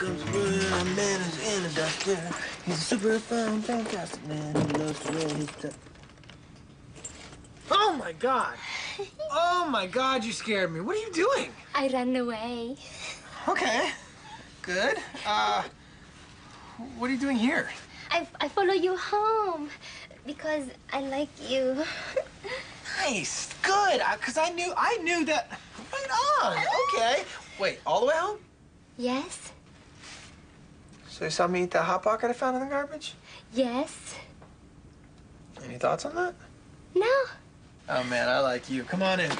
comes a man, man is in a duster. He's a super fun, fantastic man who loves to roll his t- Oh my god! Oh my god, you scared me. What are you doing? I ran away. Okay, good. Uh, what are you doing here? I, I follow you home because I like you. Nice, good. Because I knew, I knew that. Right on. Okay. Wait, all the way home? Yes, So you saw me eat that hot pocket I found in the garbage? yes, Any thoughts on that? no. Oh man, I like you. Come on in.